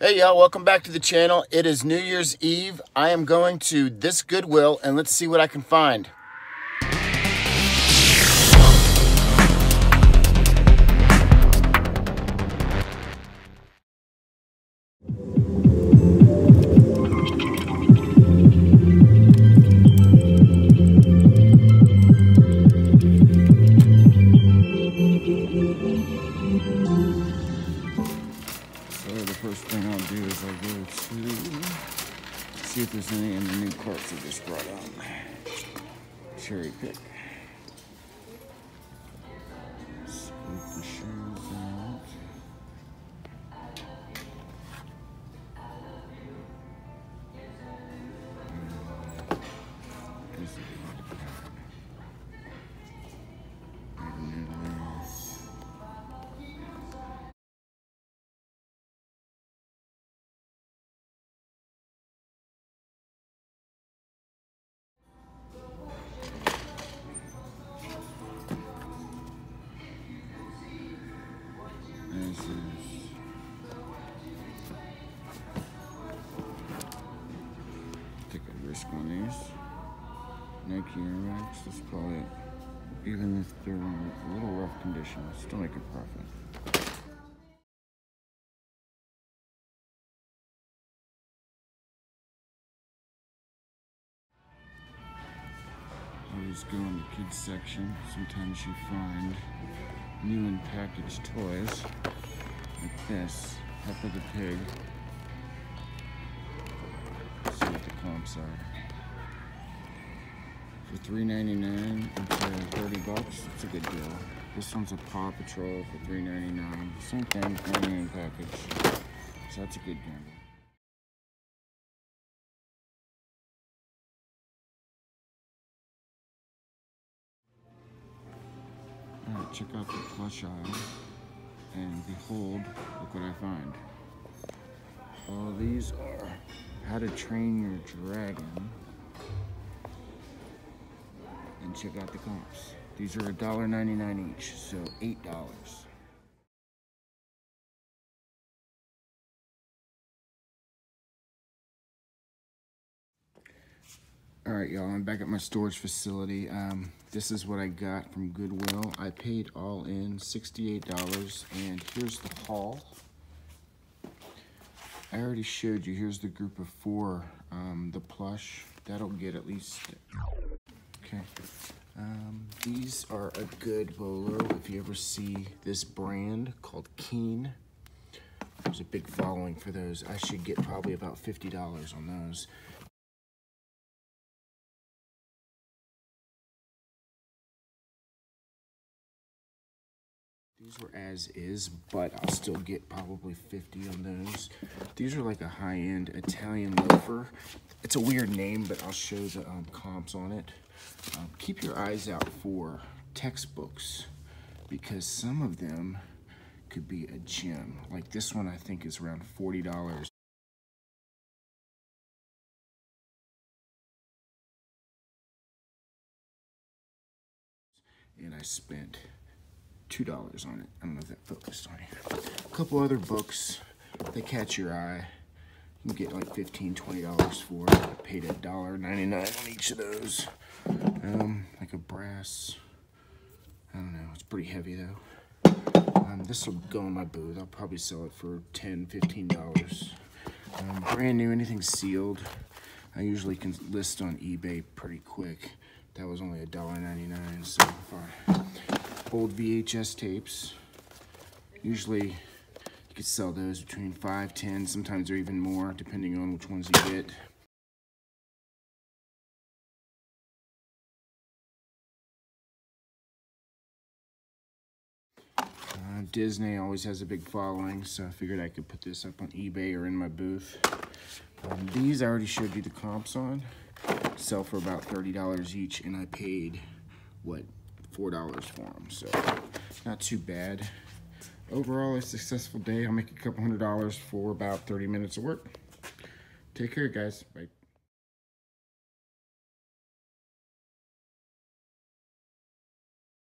Hey y'all, welcome back to the channel. It is New Year's Eve. I am going to this Goodwill and let's see what I can find. See if there's any in the new carts I just brought on. Cherry pick. Take a risk on these. Nike Air Max, that's probably, it. even if they're in a little rough condition, still make a profit. always go in the kids section. Sometimes you find new and packaged toys like this, Peppa the Pig. Let's see what the comps are. For $3.99 and for 30 bucks, it's a good deal. This one's a Paw Patrol for $3.99. Same thing, in package. So that's a good gamble. Alright, check out the plush aisle. And behold, look what I find. All these are How to Train Your Dragon. And check out the comps. These are $1.99 each, so $8. All right, y'all, I'm back at my storage facility. Um, this is what I got from Goodwill. I paid all in $68, and here's the haul. I already showed you, here's the group of four, um, the plush. That'll get at least, okay. Um, these are a good bolo if you ever see this brand called Keen. There's a big following for those. I should get probably about $50 on those. These were as is, but I'll still get probably 50 on those. These are like a high-end Italian loafer. It's a weird name, but I'll show the um, comps on it. Um, keep your eyes out for textbooks because some of them could be a gem. Like this one I think is around $40. And I spent $2 on it. I don't know if that focused on you. A couple other books, they catch your eye. You can get like $15, $20 for it. I paid $1.99 on each of those. Um, like a brass, I don't know, it's pretty heavy though. Um, this will go in my booth. I'll probably sell it for $10, $15. Um, brand new, anything sealed. I usually can list on eBay pretty quick. That was only $1.99 so old VHS tapes. Usually you could sell those between 5, 10, sometimes they're even more depending on which ones you get. Uh, Disney always has a big following, so I figured I could put this up on eBay or in my booth. Um, these I already showed you the comps on. Sell for about $30 each, and I paid, what, $4 for them. So not too bad. Overall, a successful day. I'll make a couple hundred dollars for about 30 minutes of work. Take care, guys. Bye.